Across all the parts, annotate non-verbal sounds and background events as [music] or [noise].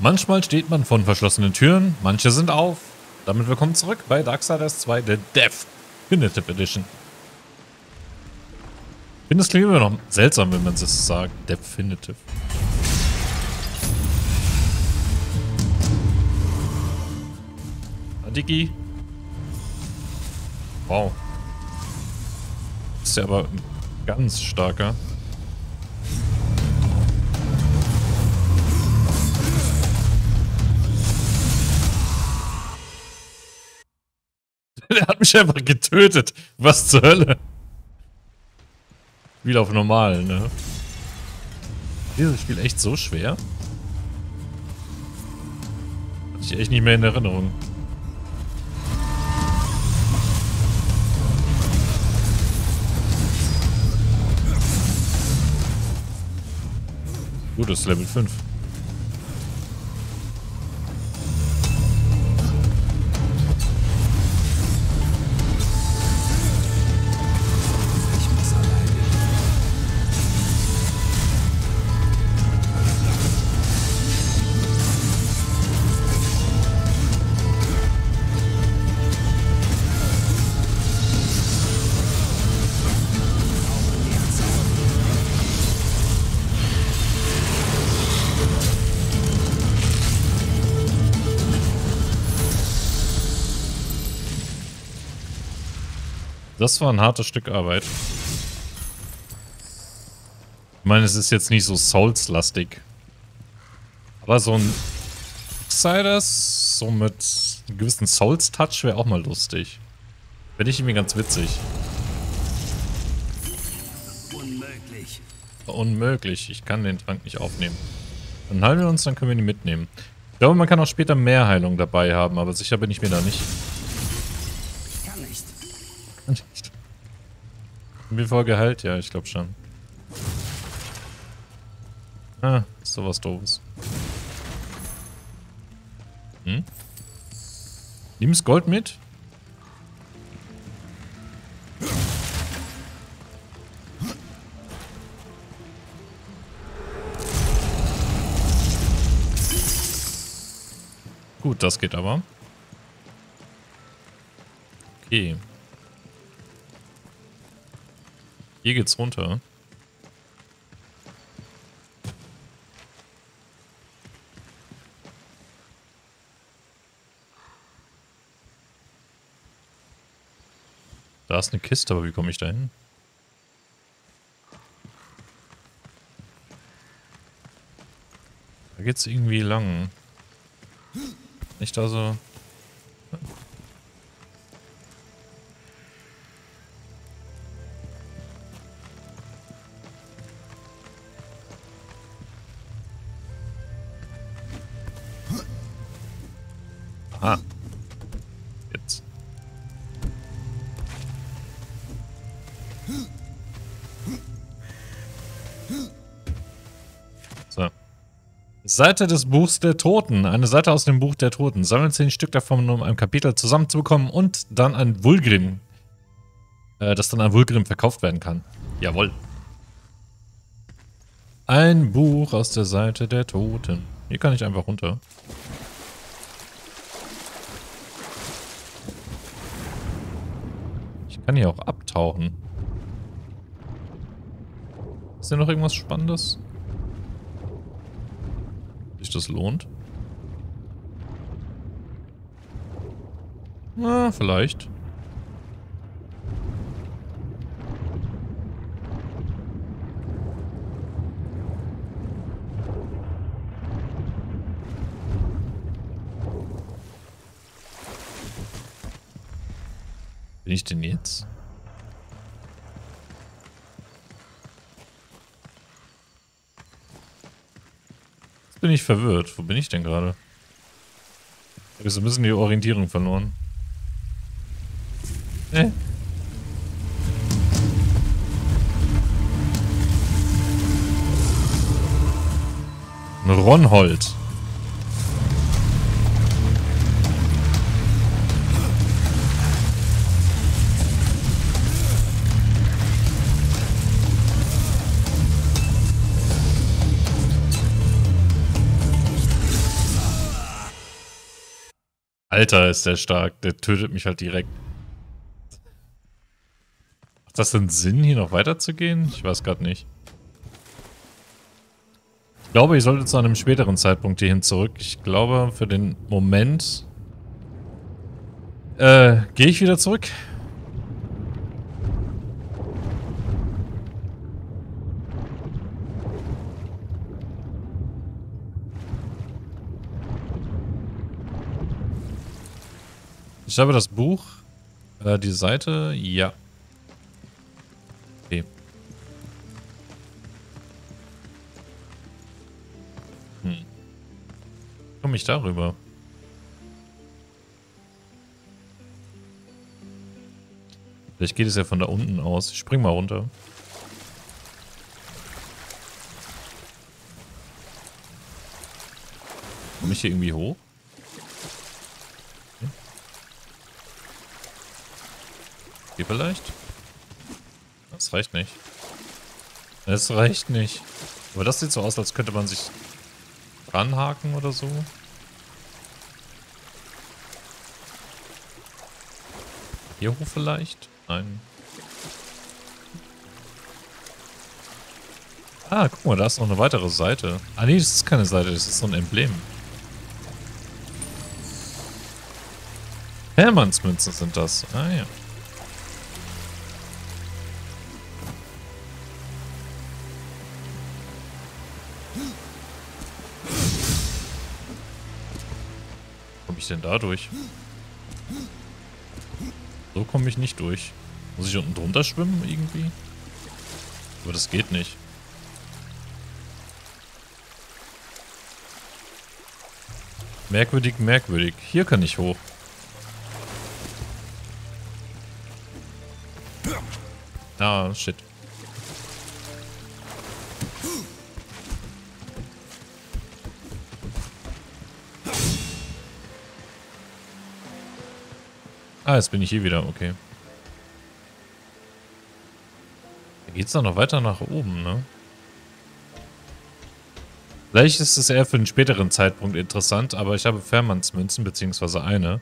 Manchmal steht man von verschlossenen Türen, manche sind auf. Damit willkommen zurück bei Darksiders 2, der Definitive Edition. Ich finde, es klingt immer noch seltsam, wenn man es sagt. Definitive. Digi. Wow. Ist ja aber ein ganz starker. Der [laughs] hat mich einfach getötet. Was zur Hölle? Wieder auf normal, ne? Dieses Spiel echt so schwer? Hatte ich echt nicht mehr in Erinnerung. Gut, das ist Level 5. Das war ein hartes Stück Arbeit. Ich meine, es ist jetzt nicht so Souls-lastig. Aber so ein Darksiders, so mit einem gewissen Souls-Touch wäre auch mal lustig. Finde ich irgendwie ganz witzig. Unmöglich. Unmöglich. Ich kann den Trank nicht aufnehmen. Dann heilen wir uns, dann können wir ihn mitnehmen. Ich glaube, man kann auch später mehr Heilung dabei haben, aber sicher bin ich mir da nicht. Wie voll geheilt? Ja, ich glaube schon. Ah, ist sowas doofes. Hm? Nimmst Gold mit? Gut, das geht aber. Okay. Hier geht's runter. Da ist eine Kiste, aber wie komme ich da hin? Da geht's irgendwie lang. Nicht da so... Seite des Buchs der Toten. Eine Seite aus dem Buch der Toten. Sammeln zehn Stück davon, um ein Kapitel zusammenzubekommen und dann ein Vulgrim. Äh, das dann an Vulgrim verkauft werden kann. Jawohl. Ein Buch aus der Seite der Toten. Hier kann ich einfach runter. kann hier auch abtauchen. Ist hier noch irgendwas Spannendes? Das lohnt? Na, vielleicht. bin ich denn jetzt? Bin ich verwirrt. Wo bin ich denn gerade? Ich habe so ein bisschen die Orientierung verloren. Äh. Ein Ronhold. Alter, ist der stark. Der tötet mich halt direkt. Macht das denn Sinn, hier noch weiterzugehen? Ich weiß gerade nicht. Ich glaube, ich sollte zu einem späteren Zeitpunkt hierhin zurück. Ich glaube, für den Moment äh, gehe ich wieder zurück. Ich habe das Buch, äh, die Seite, ja. Okay. Hm. Komme ich darüber? Vielleicht geht es ja von da unten aus. Ich spring mal runter. Komme ich hier irgendwie hoch? Hier vielleicht? Das reicht nicht. Es reicht nicht. Aber das sieht so aus, als könnte man sich ranhaken oder so. Hier hoch vielleicht? Nein. Ah, guck mal, da ist noch eine weitere Seite. Ah nee, das ist keine Seite, das ist so ein Emblem. Hermannsmünzen sind das. Ah ja. Da durch? So komme ich nicht durch. Muss ich unten drunter schwimmen irgendwie? Aber das geht nicht. Merkwürdig, merkwürdig. Hier kann ich hoch. Ah, shit. Ah, jetzt bin ich hier wieder, okay. Da geht's dann noch weiter nach oben, ne? Vielleicht ist es eher für einen späteren Zeitpunkt interessant, aber ich habe Fährmannsmünzen, beziehungsweise eine.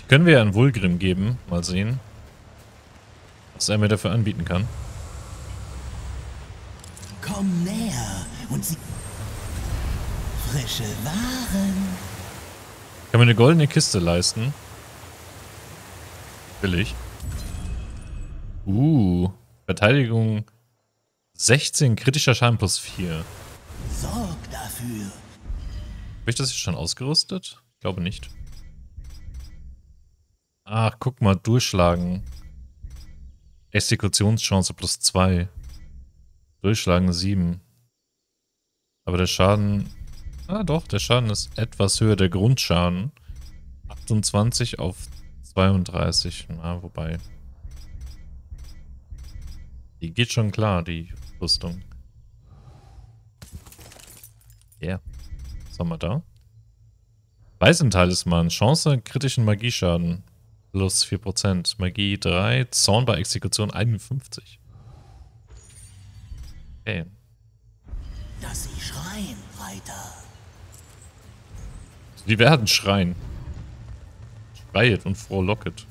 Die können wir ja an Vulgrim geben. Mal sehen, was er mir dafür anbieten kann. Komm näher und sie... Frische Waren. Ich kann mir eine goldene Kiste leisten. Billig. Uh, Verteidigung 16, kritischer Schaden plus 4. Sorg dafür. Habe ich das jetzt schon ausgerüstet? Ich glaube nicht. Ach, guck mal, durchschlagen. Exekutionschance plus 2. Durchschlagen 7. Aber der Schaden... Ah doch, der Schaden ist etwas höher, der Grundschaden. 28 auf 32, na, wobei. Die geht schon klar, die Rüstung. Ja. Yeah. Was haben wir da? Weisentalisman, Chance, kritischen Magieschaden. Plus 4%. Magie 3, Zorn bei Exekution 51. Okay. Dass sie schreien, Reiter. Die werden schreien. Freiheit und frohlocket.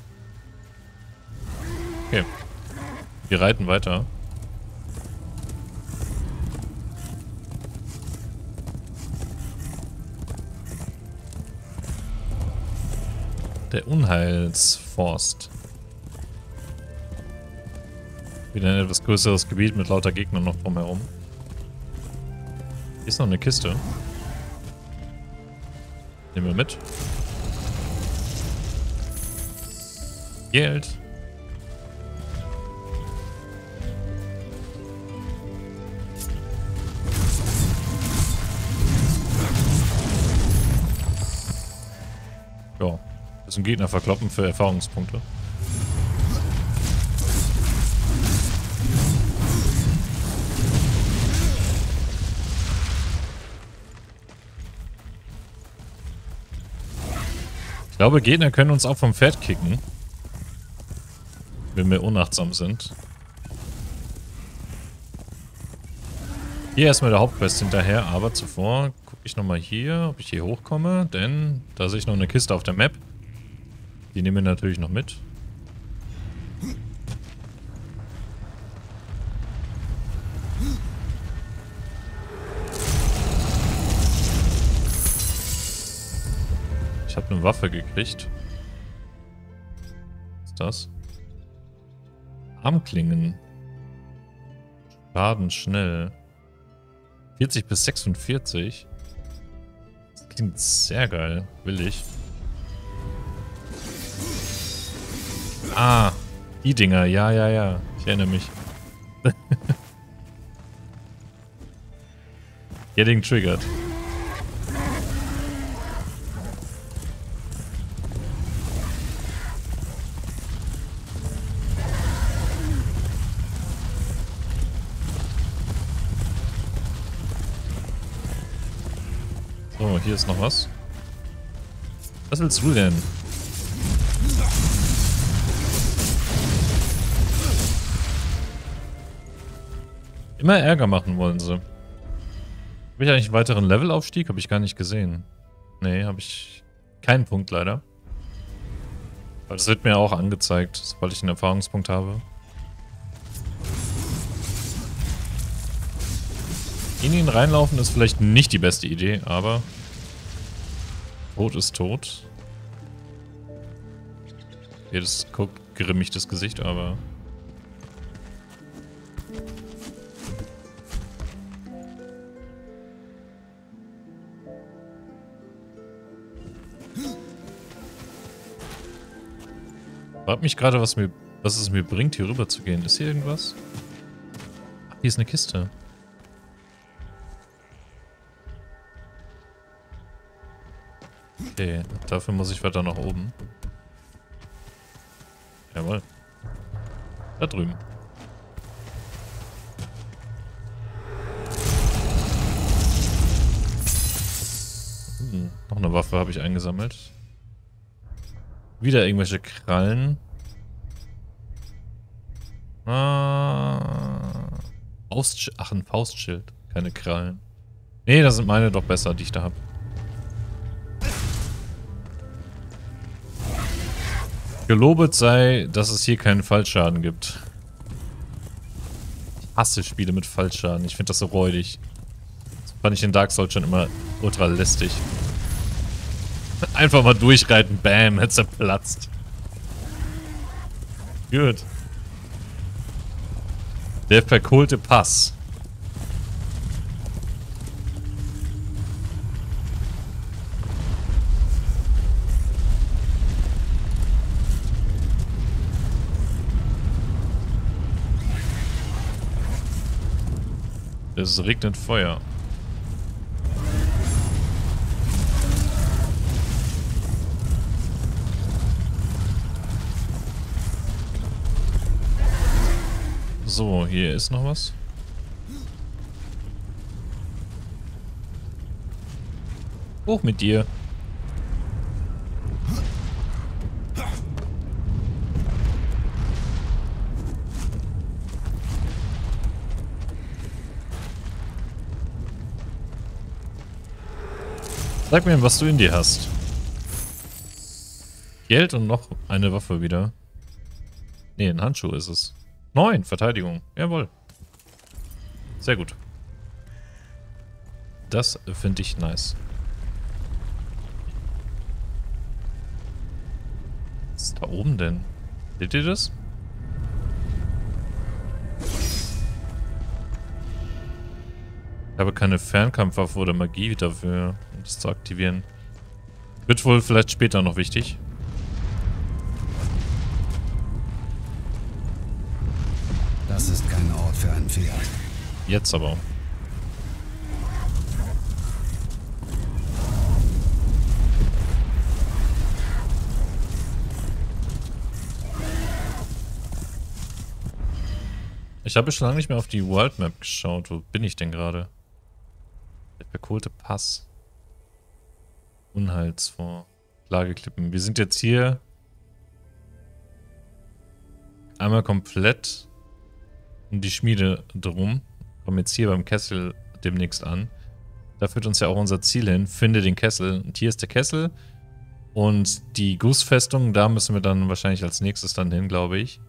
Okay. Wir reiten weiter. Der Unheilsforst. Wieder ein etwas größeres Gebiet mit lauter Gegnern noch drumherum. Hier ist noch eine Kiste. Nehmen wir mit. Geld. Ja, das ein Gegner verkloppen für Erfahrungspunkte. Ich glaube, Gegner können uns auch vom Pferd kicken. Wenn wir unachtsam sind. Hier erstmal der Hauptquest hinterher, aber zuvor gucke ich nochmal hier, ob ich hier hochkomme, denn da sehe ich noch eine Kiste auf der Map. Die nehmen wir natürlich noch mit. Ich habe eine Waffe gekriegt. Was ist das? Armklingen. Schaden schnell. 40 bis 46. Das klingt sehr geil. Will ich. Ah, die Dinger. Ja, ja, ja. Ich erinnere mich. [laughs] Getting triggered. Ist noch was. Was willst du denn? Immer Ärger machen wollen sie. Habe ich eigentlich einen weiteren Levelaufstieg? Habe ich gar nicht gesehen. Nee, habe ich keinen Punkt leider. Aber das wird mir auch angezeigt, sobald ich einen Erfahrungspunkt habe. In ihn reinlaufen ist vielleicht nicht die beste Idee, aber Tod ist tot. Jedes guckt grimmig das Gesicht, aber Frag mich gerade, was was es mir bringt, hier rüber zu gehen. Ist hier irgendwas? Ach, hier ist eine Kiste. Okay, dafür muss ich weiter nach oben. Jawohl. Da drüben. Hm, noch eine Waffe habe ich eingesammelt. Wieder irgendwelche Krallen. Ah. Ach, ein Faustschild. Keine Krallen. Nee, das sind meine doch besser, die ich da habe. Gelobet sei, dass es hier keinen Fallschaden gibt. Ich hasse Spiele mit Fallschaden. Ich finde das so räudig. Das fand ich in Dark Souls schon immer ultra lästig. Einfach mal durchreiten, bam, hätte zerplatzt. Gut. Der verkohlte Pass. Es regnet Feuer. So, hier ist noch was. Hoch mit dir. Sag mir, was du in dir hast. Geld und noch eine Waffe wieder. Ne, ein Handschuh ist es. Neun, Verteidigung. Jawohl. Sehr gut. Das finde ich nice. Was ist da oben denn? Seht ihr das? Ich habe keine Fernkampfwaffe oder Magie dafür, um das zu aktivieren. Wird wohl vielleicht später noch wichtig. Das ist kein Ort für ein Pferd. Jetzt aber. Ich habe schon lange nicht mehr auf die World Map geschaut. Wo bin ich denn gerade? Verkohlte Pass. Unheilsfonds. Klageklippen. Wir sind jetzt hier einmal komplett um die Schmiede drum. Kommen jetzt hier beim Kessel demnächst an. Da führt uns ja auch unser Ziel hin. Finde den Kessel. Und hier ist der Kessel. Und die Gussfestung, da müssen wir dann wahrscheinlich als nächstes dann hin, glaube ich.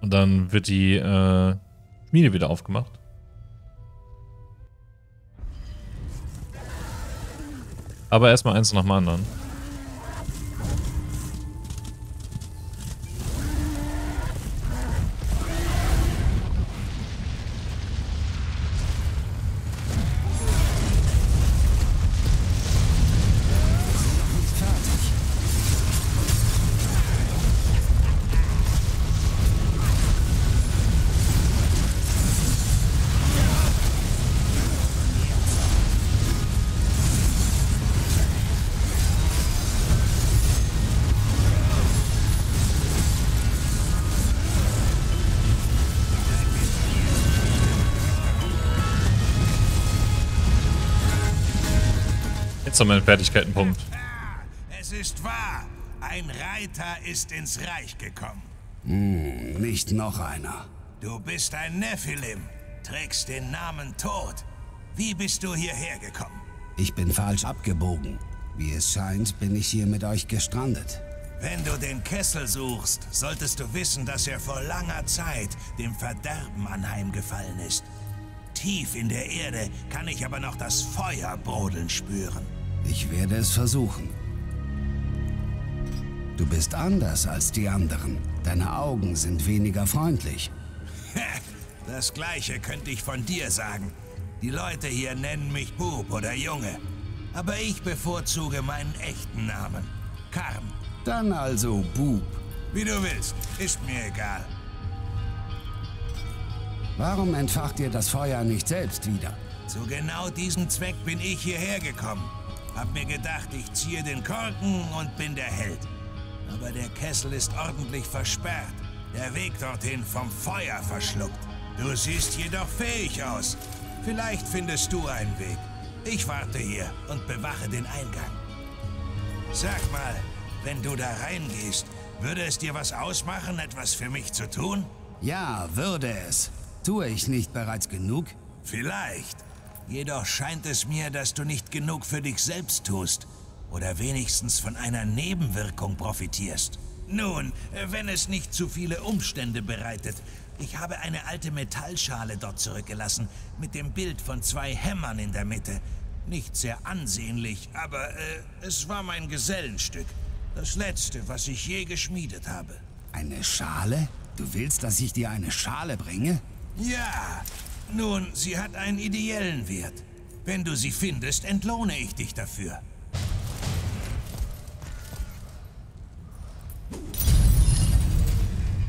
Und dann wird die äh, Schmiede wieder aufgemacht. Aber erstmal eins nach dem anderen. Jetzt haben wir einen Fertigkeitenpunkt. Es ist wahr. Ein Reiter ist ins Reich gekommen. Hm, nicht noch einer. Du bist ein Nephilim, trägst den Namen Tod. Wie bist du hierher gekommen? Ich bin falsch abgebogen. Wie es scheint, bin ich hier mit euch gestrandet. Wenn du den Kessel suchst, solltest du wissen, dass er vor langer Zeit dem Verderben anheimgefallen ist. Tief in der Erde kann ich aber noch das Feuer brodeln spüren. Ich werde es versuchen. Du bist anders als die anderen. Deine Augen sind weniger freundlich. [laughs] Das gleiche könnte ich von dir sagen. Die Leute hier nennen mich Bub oder Junge. Aber ich bevorzuge meinen echten Namen. Karm. Dann also Bub. Wie du willst. Ist mir egal. Warum entfacht ihr das Feuer nicht selbst wieder? Zu genau diesem Zweck bin ich hierher gekommen. Hab mir gedacht, ich ziehe den Korken und bin der Held. Aber der Kessel ist ordentlich versperrt. Der Weg dorthin vom Feuer verschluckt. Du siehst jedoch fähig aus. Vielleicht findest du einen Weg. Ich warte hier und bewache den Eingang. Sag mal, wenn du da reingehst, würde es dir was ausmachen, etwas für mich zu tun? Ja, würde es. Tue ich nicht bereits genug? Vielleicht. Jedoch scheint es mir, dass du nicht genug für dich selbst tust. Oder wenigstens von einer Nebenwirkung profitierst. Nun, wenn es nicht zu viele Umstände bereitet. Ich habe eine alte Metallschale dort zurückgelassen, mit dem Bild von zwei Hämmern in der Mitte. Nicht sehr ansehnlich, aber äh, es war mein Gesellenstück. Das letzte, was ich je geschmiedet habe. Eine Schale? Du willst, dass ich dir eine Schale bringe? Ja, nun, sie hat einen ideellen Wert. Wenn du sie findest, entlohne ich dich dafür.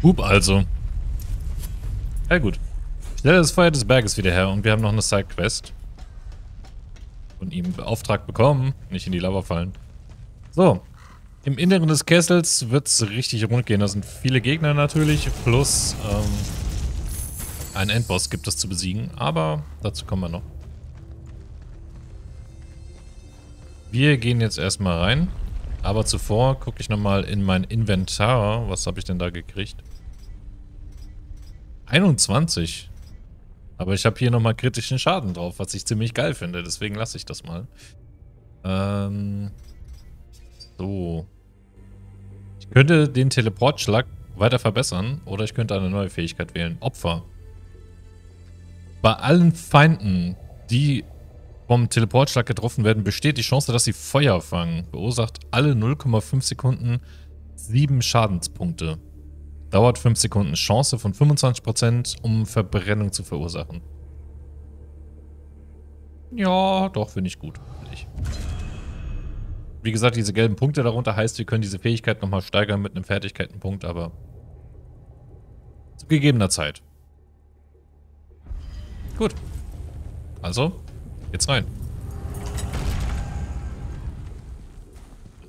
Hub also. Ja gut. Stelle das Feuer des Berges wieder her und wir haben noch eine Sidequest. Von ihm beauftragt bekommen. Nicht in die Lava fallen. So. Im Inneren des Kessels wird es richtig rund gehen. Da sind viele Gegner natürlich. Plus ähm, ein Endboss gibt es zu besiegen. Aber dazu kommen wir noch. Wir gehen jetzt erstmal rein. Aber zuvor gucke ich nochmal in mein Inventar. Was habe ich denn da gekriegt? 21. Aber ich habe hier nochmal kritischen Schaden drauf, was ich ziemlich geil finde. Deswegen lasse ich das mal. Ähm, so. Ich könnte den Teleportschlag weiter verbessern oder ich könnte eine neue Fähigkeit wählen. Opfer. Bei allen Feinden, die vom Teleportschlag getroffen werden, besteht die Chance, dass sie Feuer fangen. Verursacht alle 0,5 Sekunden 7 Schadenspunkte. Dauert 5 Sekunden. Chance von 25%, um Verbrennung zu verursachen. Ja, doch, finde ich gut. Find ich. Wie gesagt, diese gelben Punkte darunter heißt, wir können diese Fähigkeit nochmal steigern mit einem Fertigkeitenpunkt, aber zu gegebener Zeit. Gut. Also, Geht's rein.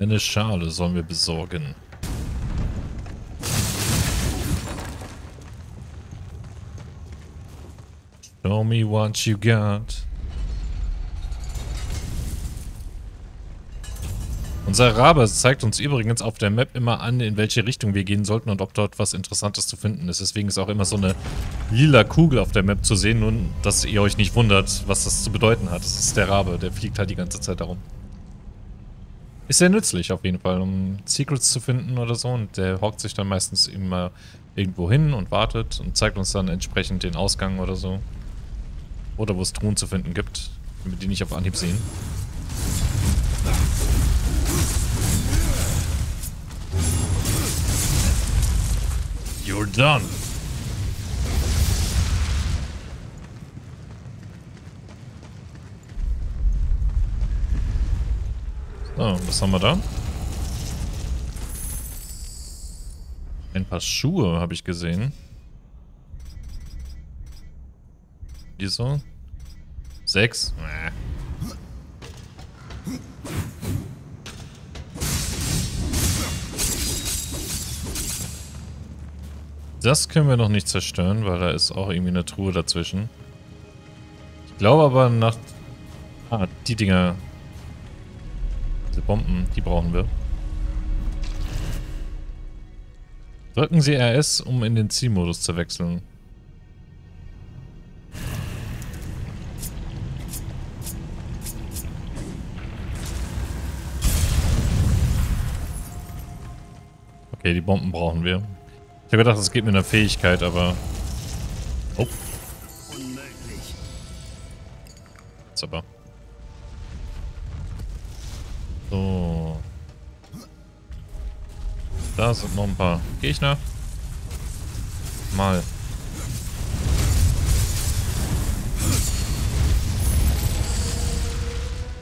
Eine Schale sollen wir besorgen. Show me what you got. Unser Rabe zeigt uns übrigens auf der Map immer an, in welche Richtung wir gehen sollten und ob dort was Interessantes zu finden ist. Deswegen ist auch immer so eine lila Kugel auf der Map zu sehen, nun, dass ihr euch nicht wundert, was das zu bedeuten hat. Das ist der Rabe, der fliegt halt die ganze Zeit darum. Ist sehr nützlich auf jeden Fall, um Secrets zu finden oder so. Und der hockt sich dann meistens immer irgendwo hin und wartet und zeigt uns dann entsprechend den Ausgang oder so. Oder wo es Truhen zu finden gibt, wenn wir die nicht auf Anhieb sehen. You're done. So, was haben wir da? Ein paar Schuhe habe ich gesehen. Wieso? Sechs? Äh. Das können wir noch nicht zerstören, weil da ist auch irgendwie eine Truhe dazwischen. Ich glaube aber nach... Ah, die Dinger. Diese Bomben, die brauchen wir. Drücken Sie RS, um in den Zielmodus zu wechseln. Okay, die Bomben brauchen wir. Ich habe gedacht, es geht mit einer Fähigkeit, aber... Oh. Jetzt aber. So. Da sind noch ein paar Gegner. Mal.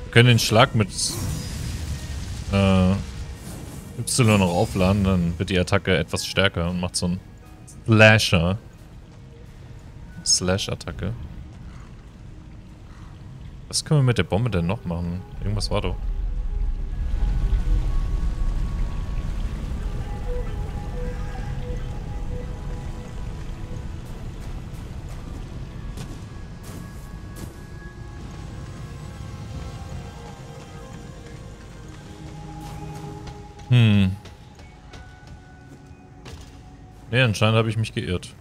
Wir können den Schlag mit äh, Y noch aufladen, dann wird die Attacke etwas stärker und macht so einen Slasher. Slash-Attacke. Was können wir mit der Bombe denn noch machen? Irgendwas war doch. Anscheinend habe ich mich geirrt.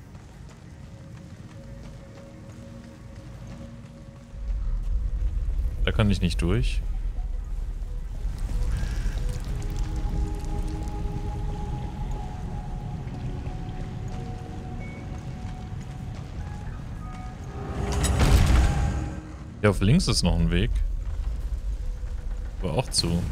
Da kann ich nicht durch. Ja, auf links ist noch ein Weg. Aber auch zu.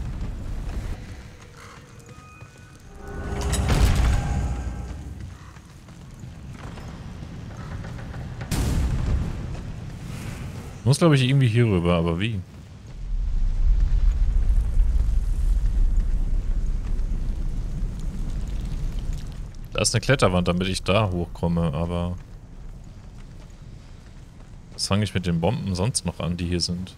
Muss, glaube ich, irgendwie hier rüber, aber wie? Da ist eine Kletterwand, damit ich da hochkomme, aber... Was fange ich mit den Bomben sonst noch an, die hier sind?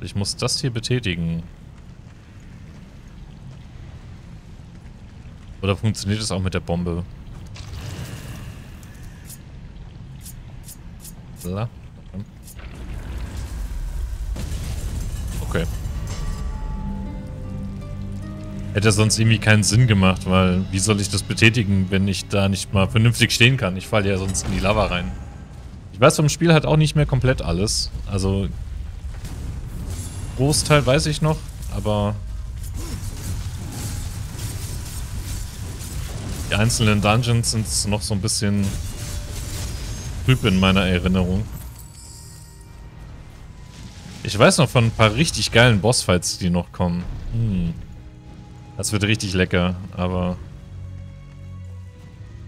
Ich muss das hier betätigen. Oder funktioniert es auch mit der Bombe? Klar. Okay. Hätte sonst irgendwie keinen Sinn gemacht, weil wie soll ich das betätigen, wenn ich da nicht mal vernünftig stehen kann? Ich falle ja sonst in die Lava rein. Ich weiß vom Spiel halt auch nicht mehr komplett alles. Also Großteil weiß ich noch, aber die einzelnen Dungeons sind noch so ein bisschen trüb in meiner Erinnerung. Ich weiß noch von ein paar richtig geilen Bossfights, die noch kommen. Hm. Das wird richtig lecker, aber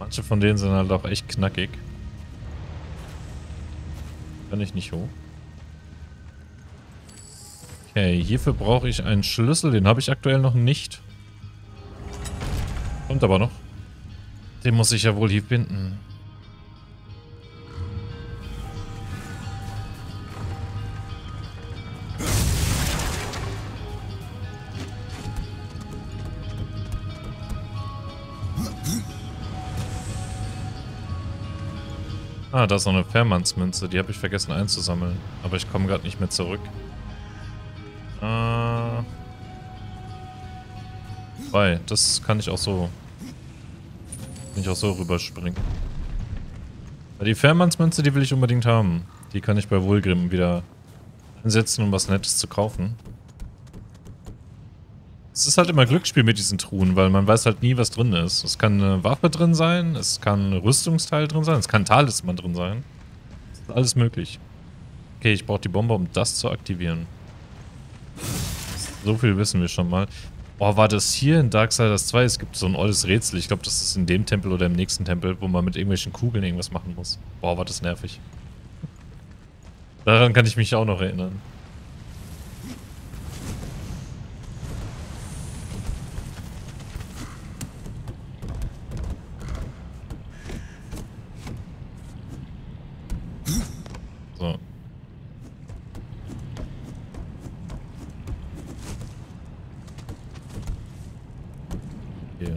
manche von denen sind halt auch echt knackig. Kann ich nicht hoch. Okay, hierfür brauche ich einen Schlüssel. Den habe ich aktuell noch nicht. Kommt aber noch. Den muss ich ja wohl hier binden. Ah, da ist noch eine Fährmannsmünze. Die habe ich vergessen einzusammeln. Aber ich komme gerade nicht mehr zurück. Äh. Zwei. Das kann ich auch so. Kann ich auch so rüberspringen. Die Fährmannsmünze, die will ich unbedingt haben. Die kann ich bei Wohlgrim wieder einsetzen, um was Nettes zu kaufen. Es ist halt immer Glücksspiel mit diesen Truhen, weil man weiß halt nie, was drin ist. Es kann eine Waffe drin sein, es kann ein Rüstungsteil drin sein, es kann ein Talisman drin sein. Es ist alles möglich. Okay, ich brauche die Bombe, um das zu aktivieren. So viel wissen wir schon mal. Oh, war das hier in Darksiders 2? Es gibt so ein olles Rätsel. Ich glaube, das ist in dem Tempel oder im nächsten Tempel, wo man mit irgendwelchen Kugeln irgendwas machen muss. Boah, war das nervig. Daran kann ich mich auch noch erinnern.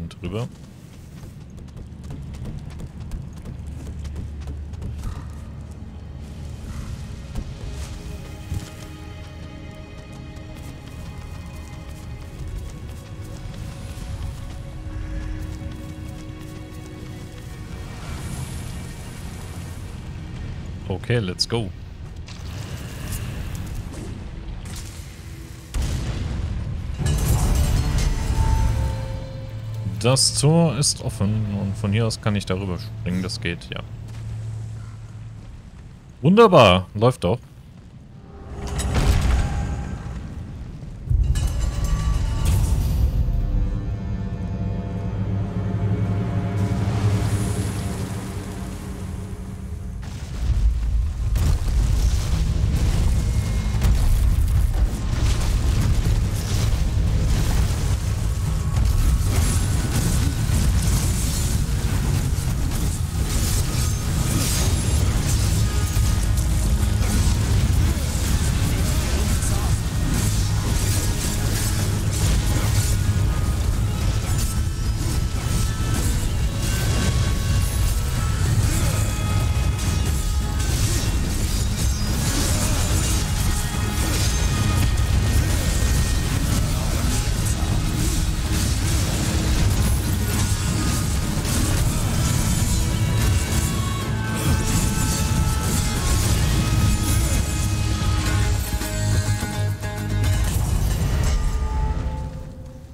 Drüber. Okay, let's go. Das Tor ist offen und von hier aus kann ich darüber springen. Das geht, ja. Wunderbar. Läuft doch.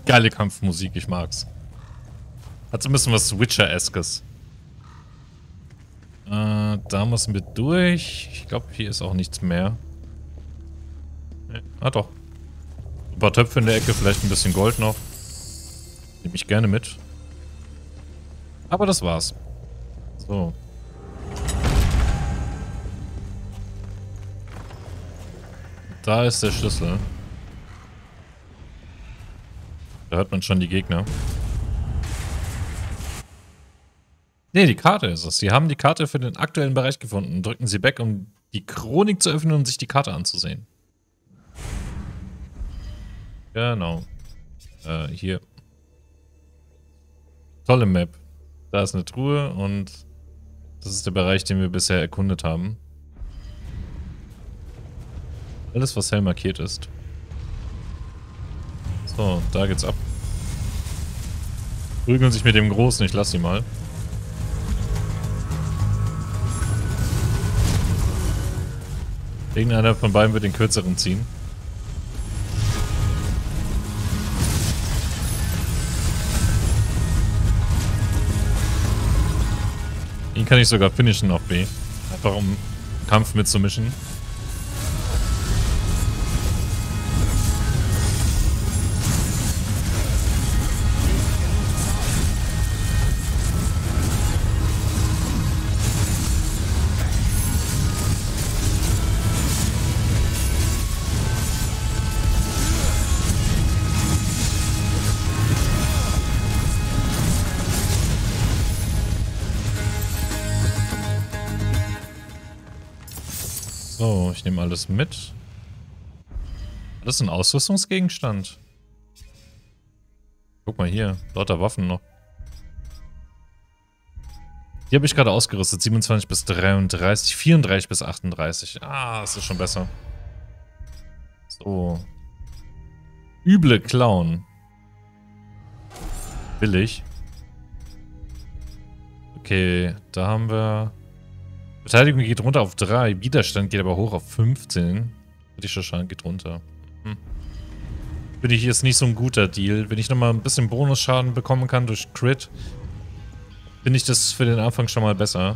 Geile Kampfmusik, ich mag's. Hat so ein bisschen was Witcher-eskes. Äh, da müssen wir durch. Ich glaube, hier ist auch nichts mehr. Ah, doch. Ein paar Töpfe in der Ecke, vielleicht ein bisschen Gold noch. Nehme ich gerne mit. Aber das war's. So. Da ist der Schlüssel. Da hört man schon die Gegner. Ne, die Karte ist es. Sie haben die Karte für den aktuellen Bereich gefunden. Drücken Sie Back, um die Chronik zu öffnen und sich die Karte anzusehen. Genau. Äh, hier. Tolle Map. Da ist eine Truhe und das ist der Bereich, den wir bisher erkundet haben. Alles, was hell markiert ist. So, da geht's ab. Prügeln sich mit dem Großen, ich lass sie mal. Irgendeiner von beiden wird den kürzeren ziehen. Ihn kann ich sogar finishen auf B. Einfach um Kampf mitzumischen. Ich nehme alles mit. Das ist ein Ausrüstungsgegenstand. Guck mal hier, lauter Waffen noch. Die habe ich gerade ausgerüstet. 27 bis 33, 34 bis 38. Ah, das ist schon besser. So. Üble Clown. Billig. Okay, da haben wir... Verteidigung geht runter auf 3, Widerstand geht aber hoch auf 15. Kritischer Schaden geht runter. Hm. Finde ich jetzt nicht so ein guter Deal. Wenn ich nochmal ein bisschen Bonusschaden bekommen kann durch Crit, finde ich das für den Anfang schon mal besser.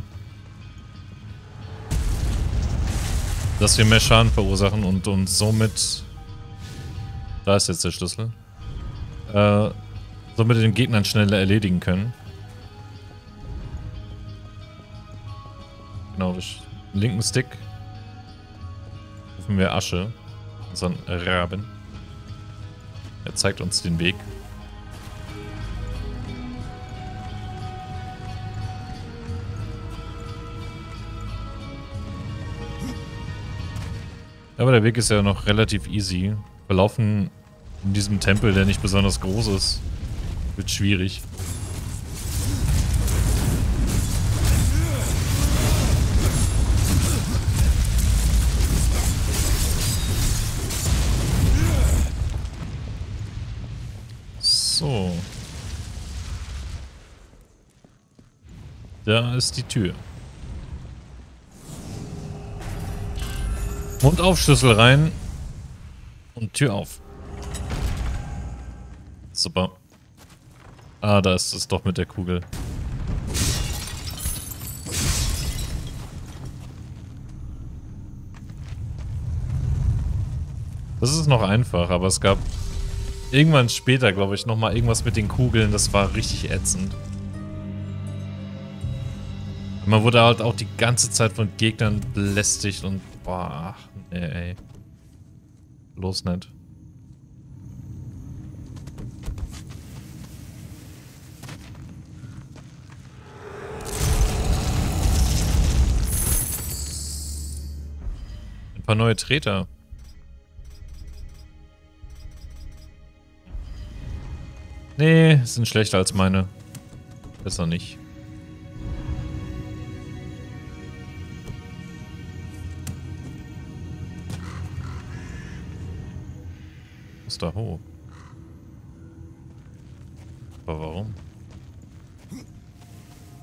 Dass wir mehr Schaden verursachen und, und somit... Da ist jetzt der Schlüssel. Äh, somit den Gegnern schneller erledigen können. Genau, durch den linken Stick rufen wir Asche, unseren Raben. Er zeigt uns den Weg. Aber der Weg ist ja noch relativ easy. Wir laufen in diesem Tempel, der nicht besonders groß ist. Wird schwierig. Da ist die Tür. Mund auf, Schlüssel rein. Und Tür auf. Super. Ah, da ist es doch mit der Kugel. Das ist noch einfach, aber es gab irgendwann später, glaube ich, nochmal irgendwas mit den Kugeln. Das war richtig ätzend. Man wurde halt auch die ganze Zeit von Gegnern belästigt und boah, Nee, ey. Los nicht. Ein paar neue Treter. Nee, sind schlechter als meine. Besser nicht. Da hoch. Aber warum?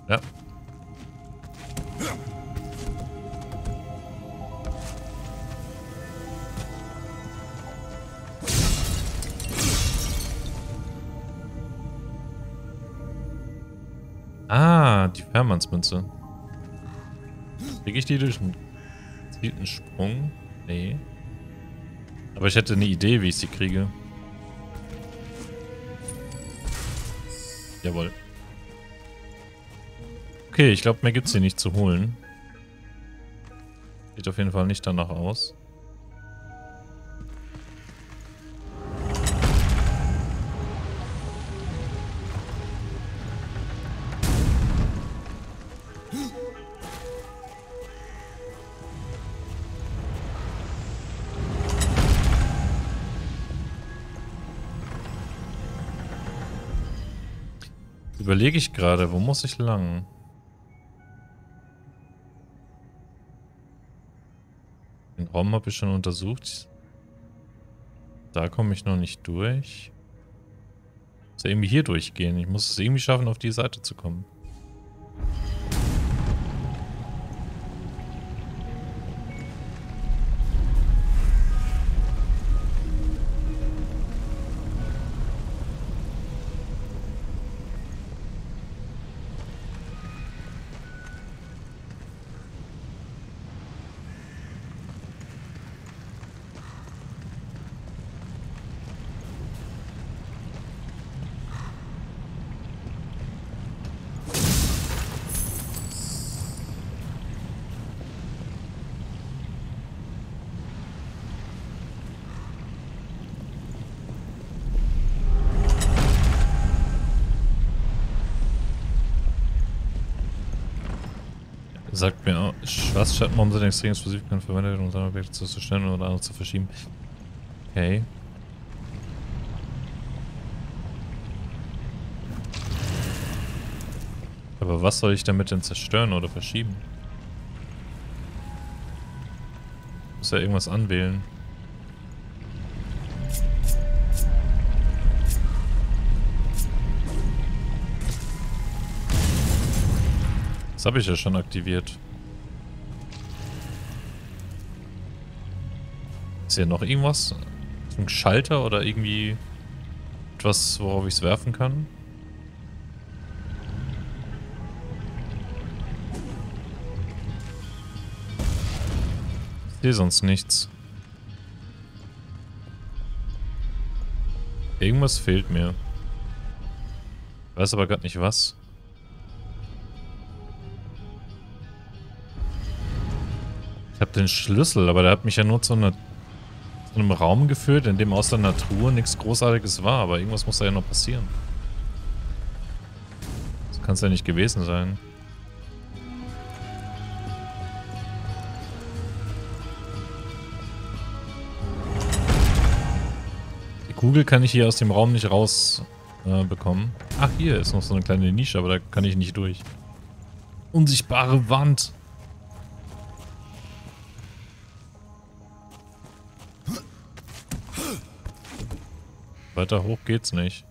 Ja. Ah, die Fährmannsmünze. Kriege ich die durch einen Sprung? Nee. Aber ich hätte eine Idee, wie ich sie kriege. Jawohl. Okay, ich glaube, mehr gibt es hier nicht zu holen. Sieht auf jeden Fall nicht danach aus. Überlege ich gerade, wo muss ich lang? Den Raum habe ich schon untersucht. Da komme ich noch nicht durch. Ich muss ja irgendwie hier durchgehen. Ich muss es irgendwie schaffen, auf die Seite zu kommen. Sagt mir auch, Schwarzschattenbomben sind extrem explosiv, können verwendet werden, um seine Objekte zu zerstören oder andere zu verschieben. Okay. Aber was soll ich damit denn zerstören oder verschieben? Muss ja irgendwas anwählen. Das habe ich ja schon aktiviert. Ist hier noch irgendwas? Ein Schalter oder irgendwie etwas, worauf ich es werfen kann? Ich sehe sonst nichts. Irgendwas fehlt mir. Ich weiß aber gerade nicht was. Ich habe den Schlüssel, aber der hat mich ja nur zu, einer, zu einem Raum geführt, in dem aus der Natur nichts Großartiges war. Aber irgendwas muss da ja noch passieren. Das kann es ja nicht gewesen sein. Die Kugel kann ich hier aus dem Raum nicht raus äh. Ach, hier ist noch so eine kleine Nische, aber da kann ich nicht durch. Unsichtbare Wand. Weiter hoch geht's nicht.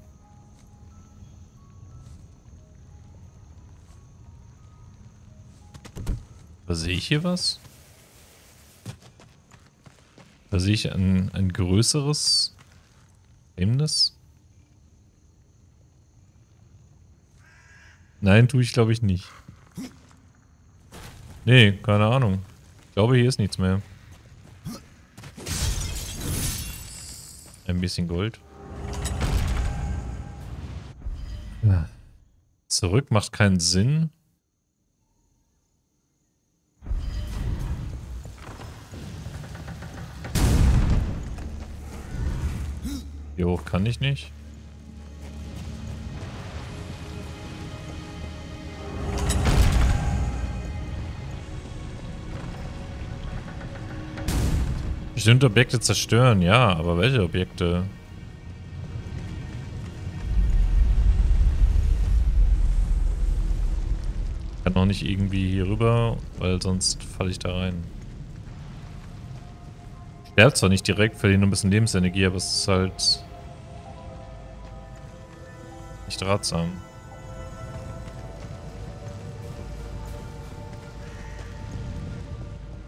Da sehe ich hier was? Da sehe ich ein, ein größeres Geheimnis. Nein, tue ich glaube ich nicht. Nee, keine Ahnung. Ich glaube, hier ist nichts mehr. Ein bisschen Gold. Zurück macht keinen Sinn. Hier hoch kann ich nicht. Bestimmte Objekte zerstören, ja, aber welche Objekte? Kann auch nicht irgendwie hier rüber, weil sonst falle ich da rein. Sterbt zwar nicht direkt, verliere nur ein bisschen Lebensenergie, aber es ist halt nicht ratsam.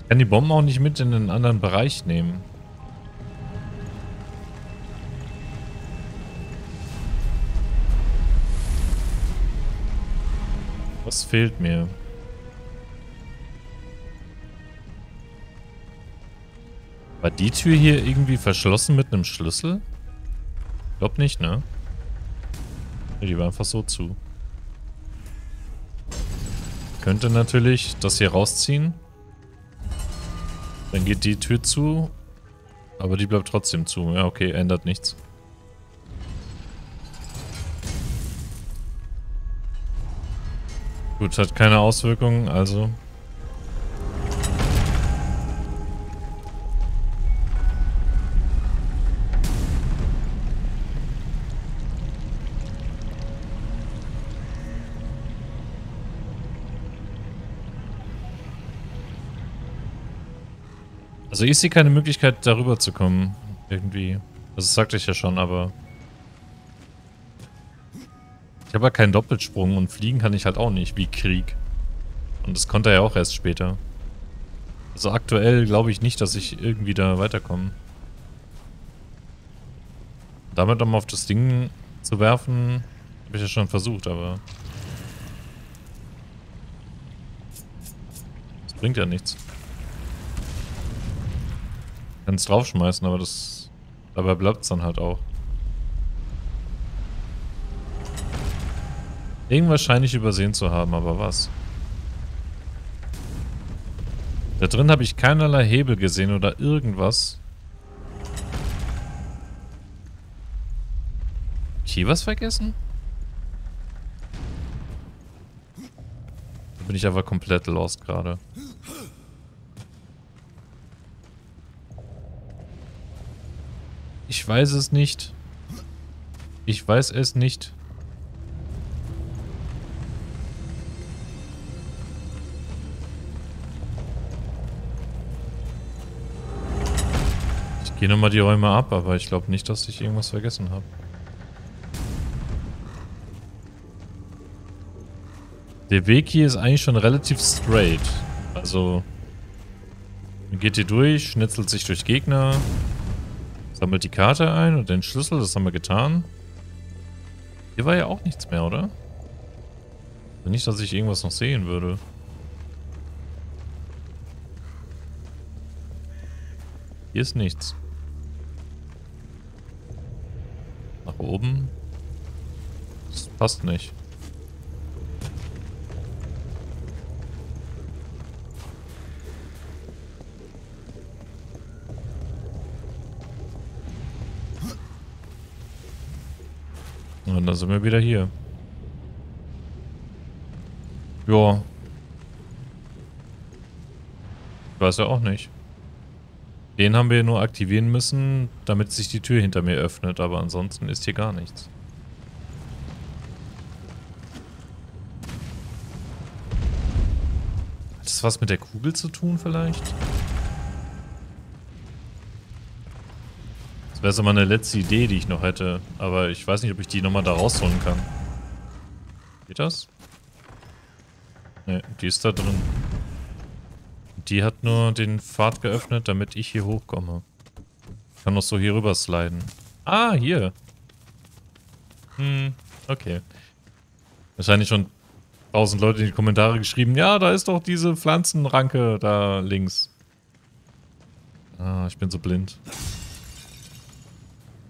Ich kann die Bomben auch nicht mit in einen anderen Bereich nehmen. Fehlt mir? War die Tür hier irgendwie verschlossen mit einem Schlüssel? Glaub nicht, ne? Die war einfach so zu. Könnte natürlich das hier rausziehen. Dann geht die Tür zu. Aber die bleibt trotzdem zu. Ja, okay, ändert nichts. Gut, hat keine Auswirkungen, also. Also ich sehe keine Möglichkeit, darüber zu kommen. Irgendwie. Das sagte ich ja schon, aber... Ich habe ja keinen Doppelsprung und fliegen kann ich halt auch nicht, wie Krieg. Und das konnte er ja auch erst später. Also aktuell glaube ich nicht, dass ich irgendwie da weiterkomme. Damit um auf das Ding zu werfen, habe ich ja schon versucht, aber... Das bringt ja nichts. Ich kann es draufschmeißen, aber das... Dabei bleibt es dann halt auch. Irgendwas scheine ich übersehen zu haben, aber was? Da drin habe ich keinerlei Hebel gesehen oder irgendwas. Ich hier was vergessen? Da bin ich aber komplett lost gerade. Ich weiß es nicht. Ich weiß es nicht. Gehe nochmal die Räume ab, aber ich glaube nicht, dass ich irgendwas vergessen habe. Der Weg hier ist eigentlich schon relativ straight. Also, man geht hier durch, schnitzelt sich durch Gegner, sammelt die Karte ein und den Schlüssel, das haben wir getan. Hier war ja auch nichts mehr, oder? Also nicht, dass ich irgendwas noch sehen würde. Hier ist nichts. Oben. Das passt nicht. Und dann sind wir wieder hier. Ja. Ich weiß ja auch nicht. Den haben wir nur aktivieren müssen, damit sich die Tür hinter mir öffnet, aber ansonsten ist hier gar nichts. Hat das was mit der Kugel zu tun vielleicht? Das wäre so meine letzte Idee, die ich noch hätte. Aber ich weiß nicht, ob ich die nochmal da rausholen kann. Geht das? Ne, die ist da drin. Die hat nur den Pfad geöffnet, damit ich hier hochkomme. Ich kann noch so hier rüber sliden. Ah, hier. Hm, okay. Wahrscheinlich schon tausend Leute in die Kommentare geschrieben, ja, da ist doch diese Pflanzenranke da links. Ah, ich bin so blind.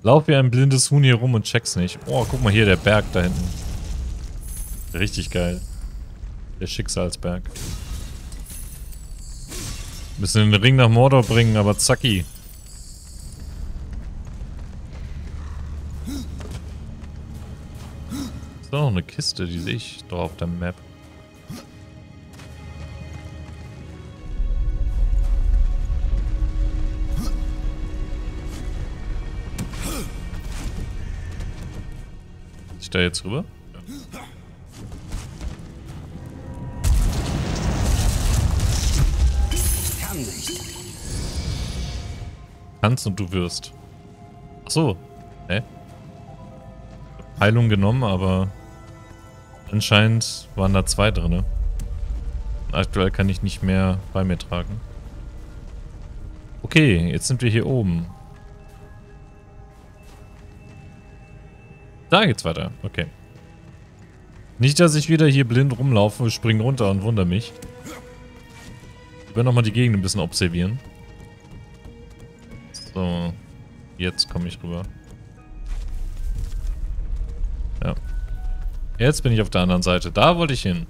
Lauf wie ein blindes Huhn hier rum und check's nicht. Oh, guck mal hier, der Berg da hinten. Richtig geil. Der Schicksalsberg. Müssen den Ring nach Mordor bringen, aber zacki. Ist da noch eine Kiste, die sehe ich doch auf der Map. ich da jetzt rüber? Kannst und du wirst. Ach so. Hä? Heilung genommen, aber anscheinend waren da zwei drin. Aktuell kann ich nicht mehr bei mir tragen. Okay, jetzt sind wir hier oben. Da geht's weiter. Okay. Nicht, dass ich wieder hier blind rumlaufe, spring runter und wundere mich. Ich will nochmal die Gegend ein bisschen observieren. So. Jetzt komme ich rüber. Ja. Jetzt bin ich auf der anderen Seite. Da wollte ich hin.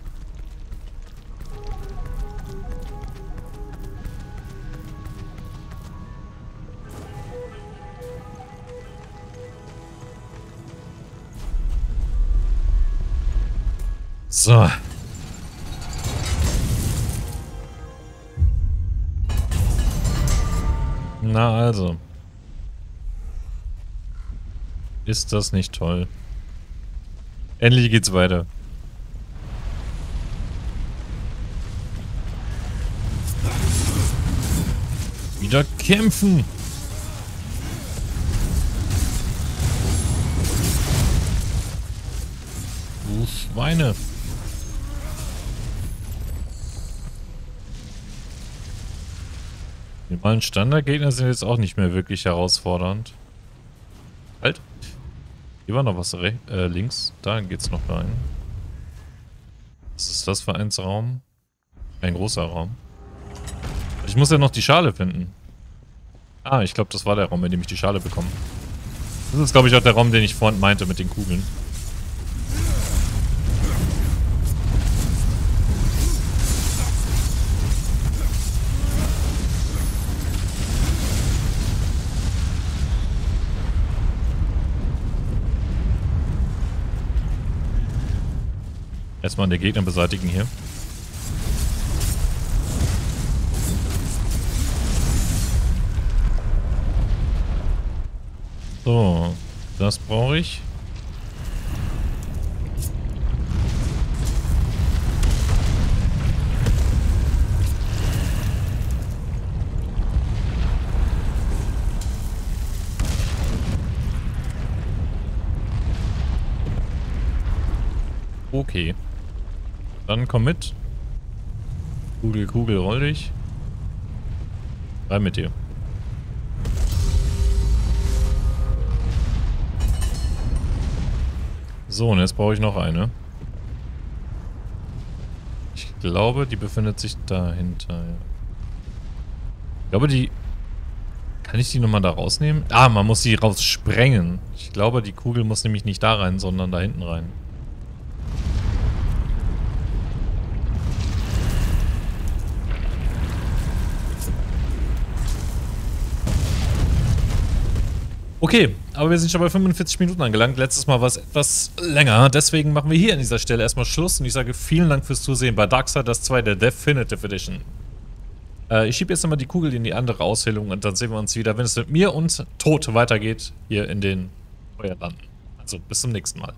So. Na also. Ist das nicht toll? Endlich geht's weiter. Wieder kämpfen! Normalen Standardgegner sind jetzt auch nicht mehr wirklich herausfordernd. Halt. Hier war noch was äh, links. Da geht's noch rein. Was ist das für ein Raum? Ein großer Raum. Ich muss ja noch die Schale finden. Ah, ich glaube, das war der Raum, in dem ich die Schale bekomme. Das ist, glaube ich, auch der Raum, den ich vorhin meinte mit den Kugeln. Erstmal den Gegner beseitigen hier. So, das brauche ich. Komm mit. Kugel, Kugel, roll dich. Rein mit dir. So, und jetzt brauche ich noch eine. Ich glaube, die befindet sich dahinter. Ja. Ich glaube, die... Kann ich die nochmal da rausnehmen? Ah, man muss sie raussprengen. Ich glaube, die Kugel muss nämlich nicht da rein, sondern da hinten rein. Okay, aber wir sind schon bei 45 Minuten angelangt. Letztes Mal war es etwas länger. Deswegen machen wir hier an dieser Stelle erstmal Schluss. Und ich sage vielen Dank fürs Zusehen bei Darksiders 2 der Definitive Edition. Äh, ich schiebe jetzt nochmal die Kugel in die andere Aushöhlung und dann sehen wir uns wieder, wenn es mit mir und Tod weitergeht, hier in den Feuerlanden. Also bis zum nächsten Mal.